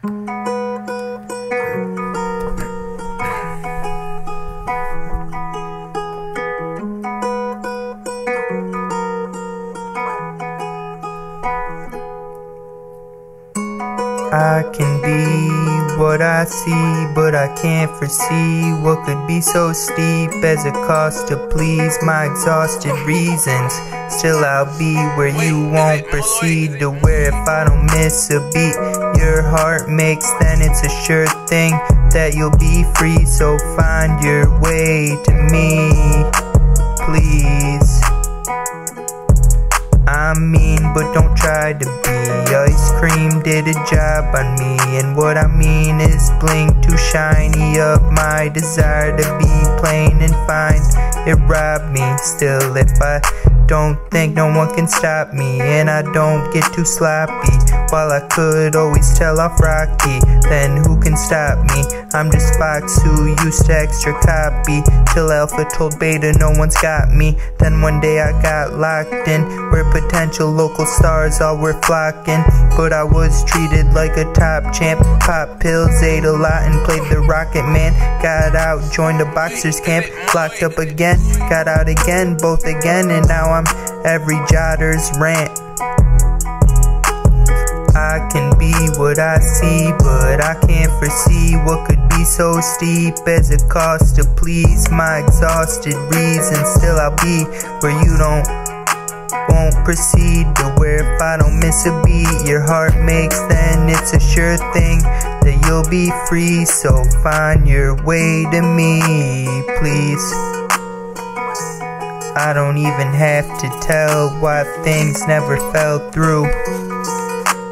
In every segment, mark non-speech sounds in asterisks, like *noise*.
I can be what I see, but I can't foresee what could be so steep as a cost to please my exhausted reasons. Still, I'll be where you won't proceed to where if I don't miss a beat, your heart makes, then it's a sure thing that you'll be free. So find your way to me, please. I mean, but don't try to be. Ice cream did a job on me, and what I mean is blink too shiny of my desire to be plain and fine. It robbed me. Still, if I don't think no one can stop me, and I don't get too sloppy. While I could always tell off Rocky, then who can stop me? I'm just Fox who used to extra copy till Alpha told Beta no one's got me. Then one day I got locked in where potential local stars all were flocking, but I was treated like a top champ. Pop pills, ate a lot, and played the Rocket Man. Got out, joined a boxer's camp, locked up again, got out again, both again, and now I'm every jotter's rant. I can be what I see, but I can't foresee what could be so steep as it costs to please my exhausted reason. Still, I'll be where you don't won't proceed to where if I don't miss a beat, your heart makes, then it's a sure thing that you'll be free. So find your way to me, please. I don't even have to tell why things never fell through.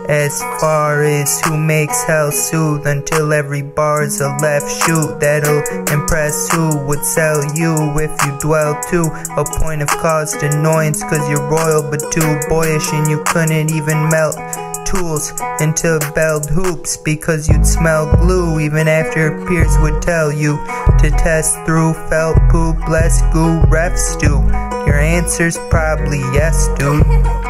As far as who makes hell soothe until every bar's a left shoot that'll impress who would sell you if you dwell to a point of caused annoyance cause you're royal but too boyish and you couldn't even melt tools into belled hoops because you'd smell glue even after peers would tell you to test through felt poop less goo ref stew your answer's probably yes dude *laughs*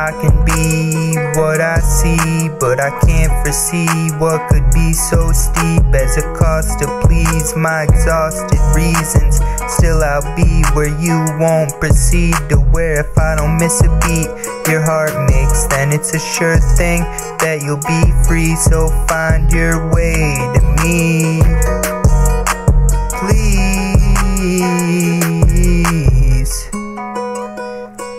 I can be what I see, but I can't foresee what could be so steep as a cost to please my exhausted reasons. Still, I'll be where you won't proceed to where if I don't miss a beat, your heart makes, then it's a sure thing that you'll be free. So find your way to me.